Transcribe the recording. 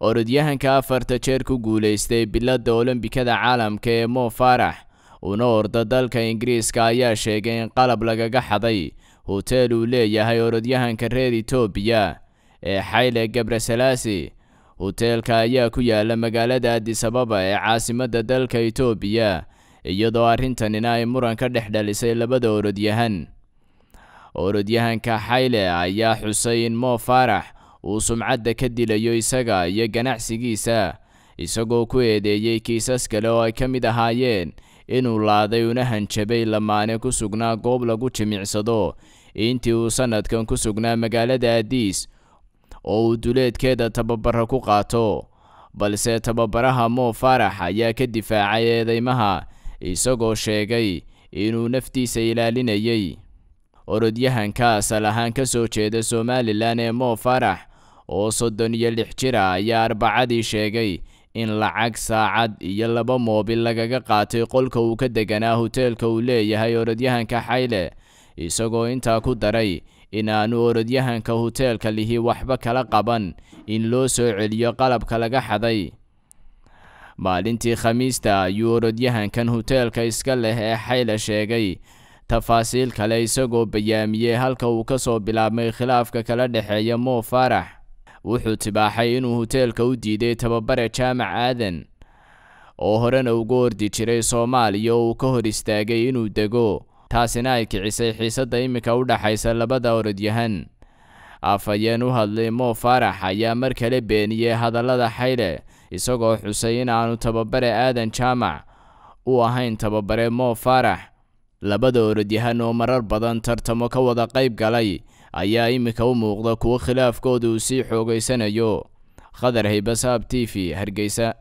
orodyahanka afarta jeer ku guulaystay biladda olombikada caalamka ee mo farax una orda dalka ingiriiska ayaa sheegay in qalab lagaga xaday hoteel uu leeyahay orodyahanka reer etoobiya ee xayle gabrasalaasi hoteelka ayaa ku yaalla magaalada adisababa ee caasimadda dalka etoobiya iyadoo arrintanina ay muran ka dhex dhalisay labada orodyahan. Orodyahanka xayle ayaa xusay in mo farax uu sumcadda ka dilayo isaga iyo ganacsigiisa isagoo ku eedeeyey kiisas kale oo ay ka mid ahaayeen inuu laaday una hanjabay lamaane ku sugnaa goob lagu jimicsado. Intii uu sannadkan ku sugnaa magaalada adiis oo uu duleedkeeda tababaro ku qaato balse tababaraha mo farax ayaa ka difaacay eedeymaha isagoo sheegay inuu naftiisa ilaalinayay orodyahanka asal ahaan ka soo jeeda somalilan ee mo farax oo soddon iyo lix jira ayaa arbacadii sheegay in lacag saacad iyo laba moobil lagaga qaatay qolka uu ka deganaa hoteelka uu leeyahay orodyahanka xayle isagoo intaa ku daray in aanu orodyahanka hoteelka lihi waxba kala qaban in loo soo celiyo qalabka laga xaday. Maalintii khamiista ayuu orodyahankan hoteelka iska leh ee xayle sheegay. Tafaasiil kale isagoo bayaamiyey halka uu ka soo bilaabmay khilaafka kala dhexeeya mo farax wuxuu tibaaxay inuu hoteelka u diiday tababare jaamac aadan oo horena uga ordi jiray soomaaliya oo uu ka hor istaagay inuu dego. Taasina ay kicisay xiisadda iminka u dhaxaysa labada orodyahan afhayeen u hadlay mo farax ayaa mar kale beeniyey hadallada xayle isagoo xusay in aanu tababare aadan jaamac u ahayn tababare mo farax labada orodyahan oo marar badan tartamo ka wada qayb galay ayaa iminka u muuqda kuwo khilaafkooda uu sii xoogaysanayo khadar haybasaab t v hargeysa